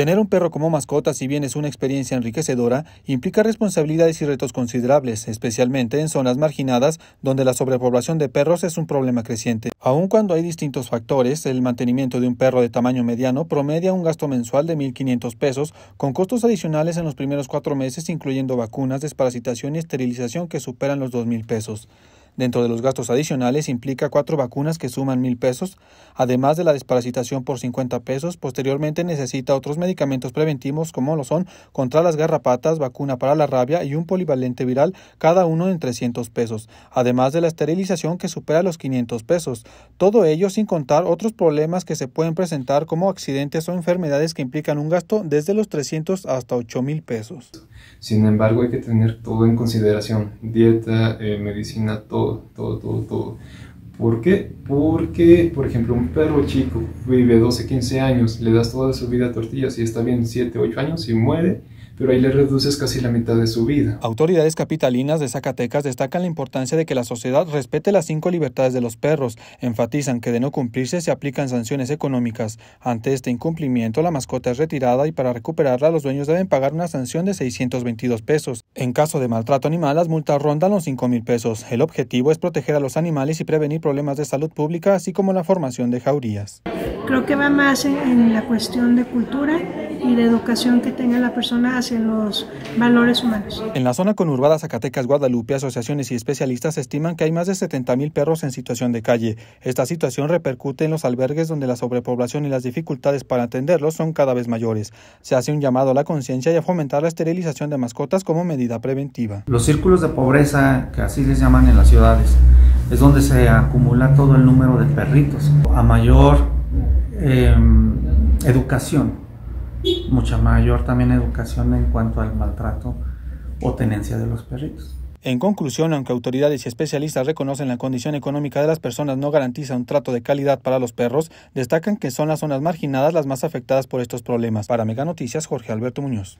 Tener un perro como mascota, si bien es una experiencia enriquecedora, implica responsabilidades y retos considerables, especialmente en zonas marginadas donde la sobrepoblación de perros es un problema creciente. Aun cuando hay distintos factores, el mantenimiento de un perro de tamaño mediano promedia un gasto mensual de 1.500 pesos, con costos adicionales en los primeros cuatro meses, incluyendo vacunas, desparasitación y esterilización que superan los 2.000 pesos. Dentro de los gastos adicionales implica cuatro vacunas que suman mil pesos, además de la desparasitación por 50 pesos. Posteriormente necesita otros medicamentos preventivos como lo son contra las garrapatas, vacuna para la rabia y un polivalente viral, cada uno en 300 pesos, además de la esterilización que supera los 500 pesos. Todo ello sin contar otros problemas que se pueden presentar como accidentes o enfermedades que implican un gasto desde los 300 hasta 8 mil pesos. Sin embargo, hay que tener todo en consideración, dieta, eh, medicina, todo todo, todo, todo, ¿Por qué? Porque, por ejemplo, un perro chico vive 12, 15 años, le das toda su vida a tortillas y está bien 7, 8 años y muere, pero ahí le reduces casi la mitad de su vida. Autoridades capitalinas de Zacatecas destacan la importancia de que la sociedad respete las cinco libertades de los perros. Enfatizan que de no cumplirse se aplican sanciones económicas. Ante este incumplimiento, la mascota es retirada y para recuperarla los dueños deben pagar una sanción de 622 pesos. En caso de maltrato animal, las multas rondan los 5 mil pesos. El objetivo es proteger a los animales y prevenir problemas de salud pública, así como la formación de jaurías. Creo que va más en, en la cuestión de cultura y de educación que tenga la persona hacia los valores humanos. En la zona conurbada Zacatecas Guadalupe, asociaciones y especialistas estiman que hay más de 70 mil perros en situación de calle. Esta situación repercute en los albergues donde la sobrepoblación y las dificultades para atenderlos son cada vez mayores. Se hace un llamado a la conciencia y a fomentar la esterilización de mascotas como medida preventiva. Los círculos de pobreza, que así les llaman en las ciudades, es donde se acumula todo el número de perritos. A mayor eh, educación mucha mayor también educación en cuanto al maltrato o tenencia de los perritos. En conclusión, aunque autoridades y especialistas reconocen la condición económica de las personas no garantiza un trato de calidad para los perros, destacan que son las zonas marginadas las más afectadas por estos problemas. Para Mega Noticias, Jorge Alberto Muñoz.